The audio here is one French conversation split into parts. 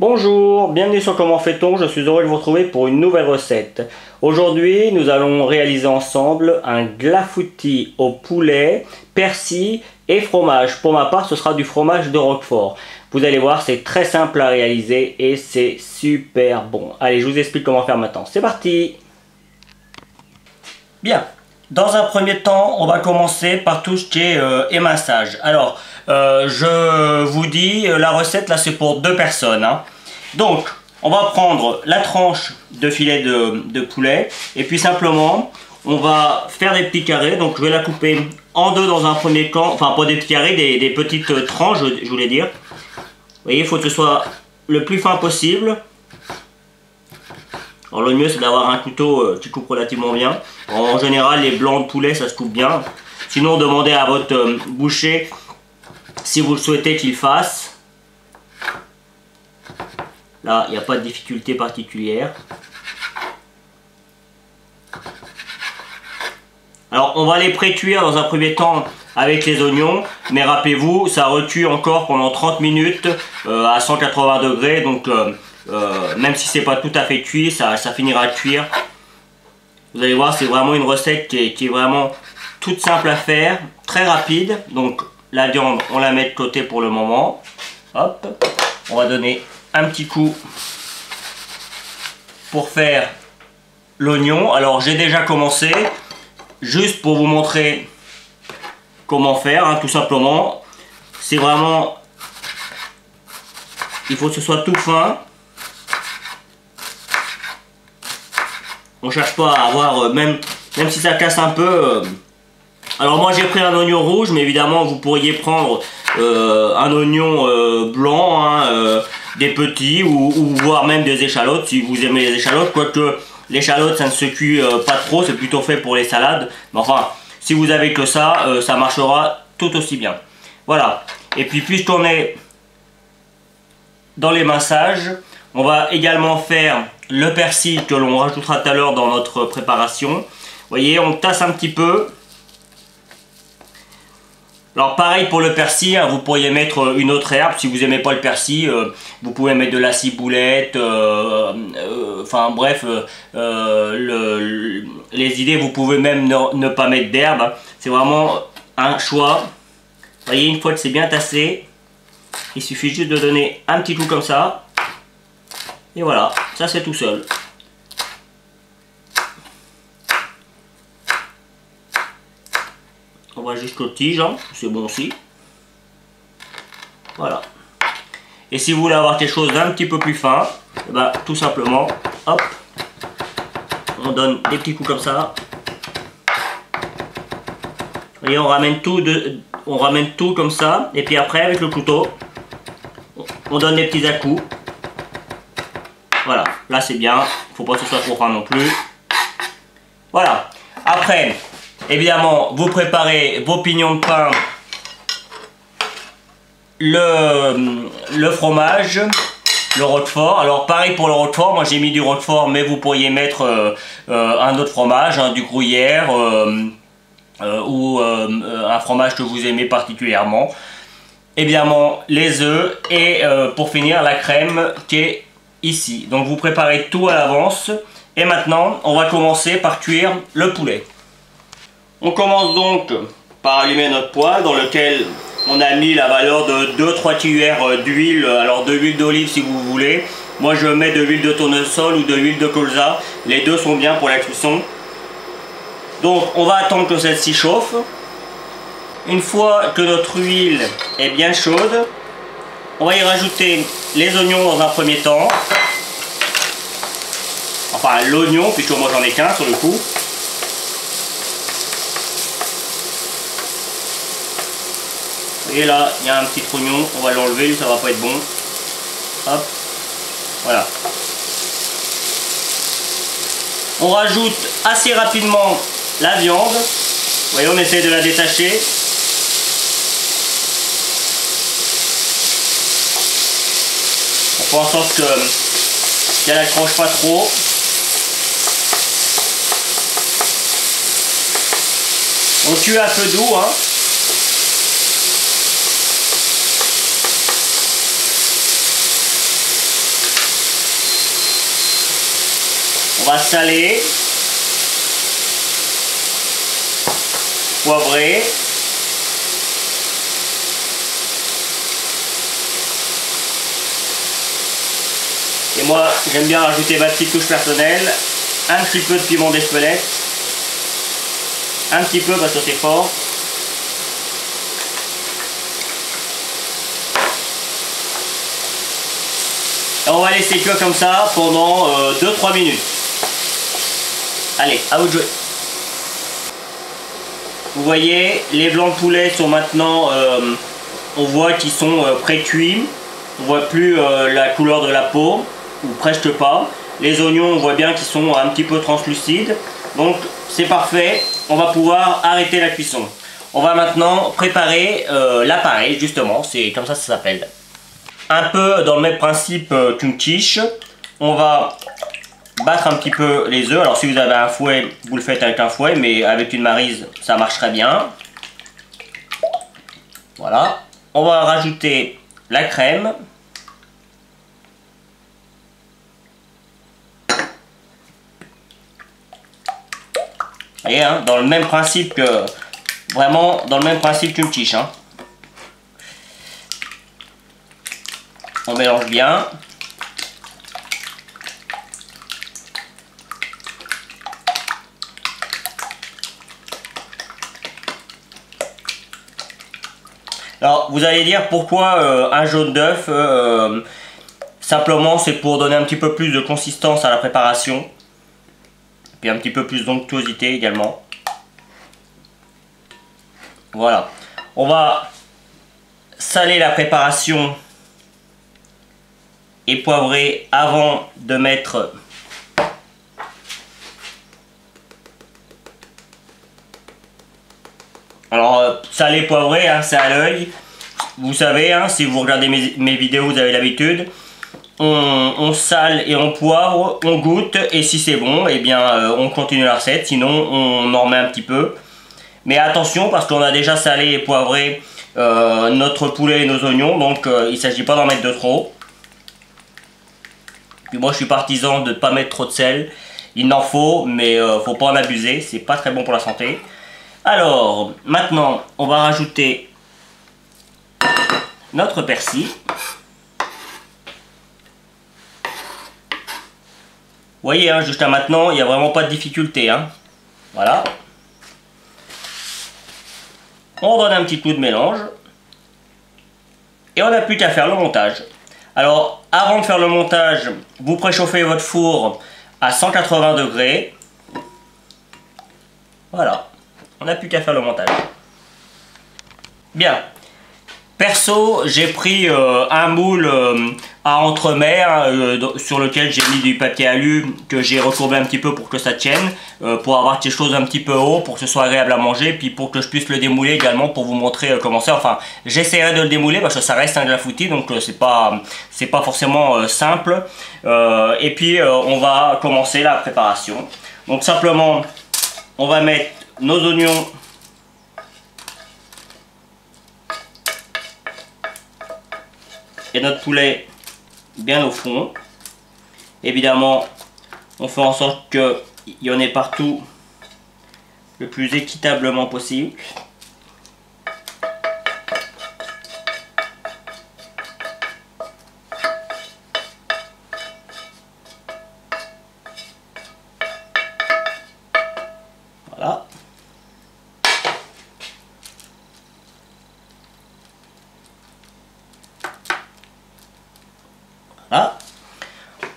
Bonjour, bienvenue sur Comment fait-on, je suis heureux de vous retrouver pour une nouvelle recette. Aujourd'hui, nous allons réaliser ensemble un glafoutis au poulet, persil et fromage. Pour ma part, ce sera du fromage de Roquefort. Vous allez voir, c'est très simple à réaliser et c'est super bon. Allez, je vous explique comment faire maintenant. C'est parti Bien, dans un premier temps, on va commencer par tout ce qui est euh, émassage. Alors, euh, je vous dis, euh, la recette là c'est pour deux personnes. Hein. Donc, on va prendre la tranche de filet de, poulet et puis simplement, on va faire des petits carrés. Donc, je vais la couper en deux dans un premier temps, enfin pas des petits carrés, des, petites tranches, je, voulais dire. Vous voyez, il faut que ce soit le plus fin possible. Alors le mieux c'est d'avoir un couteau euh, qui coupe relativement bien. En général les blancs de poulet ça se coupe bien. Sinon demandez à votre boucher si vous le souhaitez qu'il fasse, là, il n'y a pas de difficulté particulière. Alors, on va les pré-cuire dans un premier temps avec les oignons, mais rappelez-vous, ça recuit encore pendant 30 minutes euh, à 180 degrés, donc euh, euh, même si c'est pas tout à fait cuit, ça, finira de cuire. Vous allez voir, c'est vraiment une recette qui est, qui est, vraiment toute simple à faire, très rapide, donc la viande, on la met de côté pour le moment. Hop. On va donner un petit coup pour faire l'oignon. Alors j'ai déjà commencé, juste pour vous montrer comment faire, hein, tout simplement. C'est vraiment, il faut que ce soit tout fin. On cherche pas à avoir, euh, même, même si ça casse un peu, euh, alors moi j'ai pris un oignon rouge, mais évidemment vous pourriez prendre euh, un oignon blanc, hein, des petits, ou, voire même des échalotes si vous aimez les échalotes, quoique l'échalote ça ne se cuit pas trop, c'est plutôt fait pour les salades. Mais enfin, si vous avez que ça, ça marchera tout aussi bien. Voilà. Et puis puisqu'on est dans les massages, on va également faire le persil que l'on rajoutera tout à l'heure dans notre préparation. Vous voyez, on tasse un petit peu alors pareil pour le persil, hein, vous pourriez mettre euh, une autre herbe si vous n'aimez pas le persil. Euh, vous pouvez mettre de la ciboulette, euh, enfin bref, les idées, vous pouvez même ne, pas mettre d'herbe. C'est vraiment un choix. Vous voyez, une fois que c'est bien tassé, il suffit juste de donner un petit coup comme ça. Et voilà, ça c'est tout seul. On va jusqu'au tige, hein. c'est bon aussi. Voilà. Et si vous voulez avoir quelque chose d'un petit peu plus fin, eh ben, tout simplement, hop, on donne des petits coups comme ça. Et on ramène tout, de, on ramène tout comme ça. Et puis après, avec le couteau, on donne des petits à-coups. Voilà, là c'est bien. Faut pas que ce soit trop fin non plus. Voilà. Après, Évidemment, vous préparez vos pignons de pain, le, fromage, le roquefort. Alors pareil pour le roquefort, moi j'ai mis du roquefort, mais vous pourriez mettre euh, euh, un autre fromage, hein, du gruyère euh, ou un fromage que vous aimez particulièrement. Évidemment, les œufs et pour finir la crème qui est ici. Donc vous préparez tout à l'avance. Et maintenant, on va commencer par cuire le poulet. On commence donc par allumer notre poêle dans lequel on a mis la valeur de 2-3 cuillères d'huile, alors de l'huile d'olive si vous voulez. Moi je mets de l'huile de tournesol ou de l'huile de colza, les deux sont bien pour la cuisson. Donc on va attendre que celle-ci chauffe. Une fois que notre huile est bien chaude, on va y rajouter les oignons dans un premier temps. Enfin l'oignon, puisque moi j'en ai qu'un sur le coup. Et là, il y a un petit oignon, on va l'enlever, ça va pas être bon. Hop, voilà. On rajoute assez rapidement la viande. Vous voyez, on essaie de la détacher. Fais en sorte que qu'elle accroche pas trop. On tue à feu doux. Hein. On va saler, poivrer. J'aime bien rajouter ma petite touche personnelle, un petit peu de piment d'Espelette, un petit peu parce que c'est fort. On va laisser cuire comme ça pendant 2-3 euh, minutes. Allez, à vous de jouer. Vous voyez, les blancs de poulet sont maintenant, euh, on voit qu'ils sont euh, pré-cuits. On voit plus la couleur de la peau, ou presque pas. Les oignons, on voit bien qu'ils sont un petit peu translucides. Donc, c'est parfait. On va pouvoir arrêter la cuisson. On va maintenant préparer l'appareil, justement. C'est comme ça ça s'appelle un peu dans le même principe euh, qu'une quiche. On va battre un petit peu les œufs. Alors si vous avez un fouet, vous le faites avec un fouet, mais avec une marise, ça marche très bien. Voilà. On va rajouter la crème. Hein, dans le même principe que... Vraiment dans le même principe qu'une quiche. Hein. On mélange bien. Alors, vous allez dire pourquoi euh, un jaune d'œuf euh, Simplement, c'est pour donner un petit peu plus de consistance à la préparation. Puis un petit peu plus d'onctuosité également. Voilà. On va saler la préparation et poivrer avant de mettre alors euh, salé poivré hein, c'est à l'œil vous savez hein, si vous regardez mes, vidéos vous avez l'habitude on, sale et on poivre on goûte et si c'est bon eh bien euh, on continue la recette sinon on en remet un petit peu mais attention parce qu'on a déjà salé et poivré euh, notre poulet et nos oignons donc il ne s'agit pas d'en mettre de trop moi je suis partisan de ne pas mettre trop de sel. Il n'en faut, mais euh, faut pas en abuser, c'est pas très bon pour la santé. Alors, maintenant, on va rajouter notre persil. Vous voyez, hein, jusqu'à maintenant, il n'y a vraiment pas de difficulté. Hein. Voilà. On donne un petit coup de mélange. Et on n'a plus qu'à faire le montage. Alors, avant de faire le montage, vous préchauffez votre four à 180 degrés. Voilà, on n'a plus qu'à faire le montage. Bien, Perso, j'ai pris euh, un moule euh, à entremer euh, sur lequel j'ai mis du papier alu que j'ai recourbé un petit peu pour que ça tienne, pour avoir quelque chose un petit peu haut, pour que ce soit agréable à manger, puis pour que je puisse le démouler également pour vous montrer comment c'est. Enfin, j'essaierai de le démouler parce que ça reste un glafoutis, donc c'est pas c'est pas forcément simple. et puis on va commencer la préparation. Donc simplement, on va mettre nos oignons et notre poulet bien au fond. Évidemment, on fait en sorte qu'il y en ait partout le plus équitablement possible.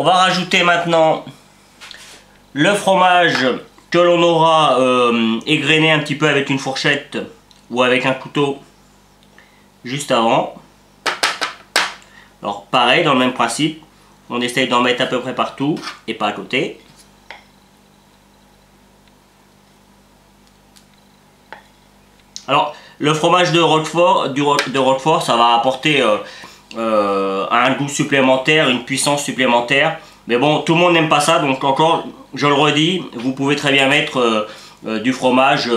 On va rajouter maintenant le fromage que l'on aura euh, égrené un petit peu avec une fourchette ou avec un couteau juste avant. Alors pareil, dans le même principe, on essaye d'en mettre à peu près partout et pas à côté. Alors le fromage de Roquefort, ça va apporter euh, euh, un goût supplémentaire, une puissance supplémentaire. Mais bon, tout le monde n'aime pas ça, donc encore, je le redis, vous pouvez très bien mettre euh, euh, du fromage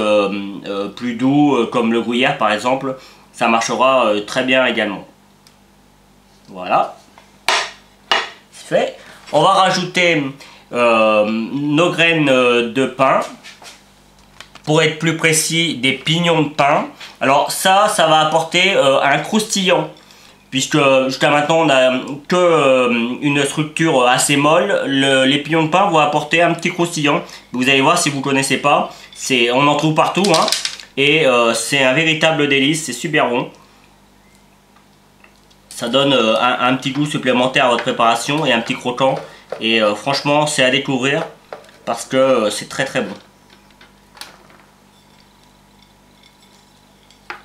plus doux, comme le gruyère par exemple. Ça marchera très bien également. Voilà. C'est fait. On va rajouter nos graines de pain. Pour être plus précis, des pignons de pain. Alors ça, ça va apporter un croustillant puisque jusqu'à maintenant on n'a que euh, une structure assez molle, les pignons de pain vont apporter un petit croustillant. Vous allez voir si vous ne connaissez pas, on en trouve partout hein. et euh, c'est un véritable délice, c'est super bon. Ça donne euh, un, petit goût supplémentaire à votre préparation et un petit croquant et franchement c'est à découvrir parce que c'est très très bon.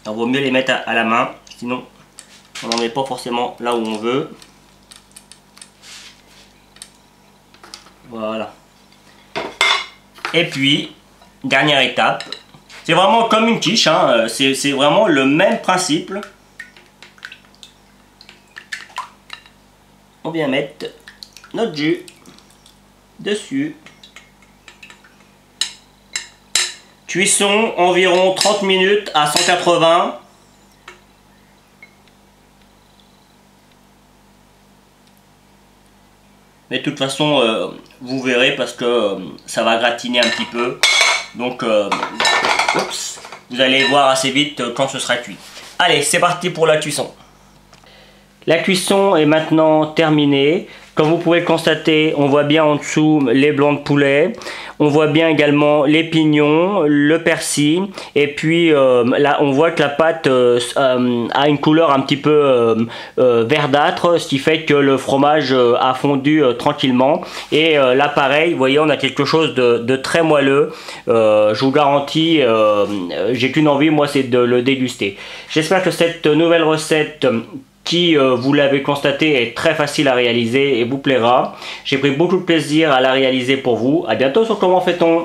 Il vaut mieux les mettre à la main, sinon on n'en met pas forcément là où on veut. Voilà. Et puis, dernière étape. C'est vraiment comme une quiche, hein. c'est vraiment le même principe. On vient mettre notre jus dessus. Cuisson environ 30 minutes à 180 Mais de toute façon, euh, vous verrez parce que euh, ça va gratiner un petit peu. Donc, euh, vous allez voir assez vite quand ce sera cuit. Allez, c'est parti pour la cuisson. La cuisson est maintenant terminée. Comme vous pouvez le constater, on voit bien en dessous les blancs de poulet. On voit bien également les pignons, le persil. Et puis euh, là, on voit que la pâte euh, euh, a une couleur un petit peu verdâtre, ce qui fait que le fromage a fondu tranquillement. Et là, pareil, vous voyez, on a quelque chose de, de très moelleux. je vous garantis, j'ai qu'une envie, moi, c'est de le déguster. J'espère que cette nouvelle recette qui, euh, vous l'avez constaté, est très facile à réaliser et vous plaira. J'ai pris beaucoup de plaisir à la réaliser pour vous. A bientôt sur Comment fait-on?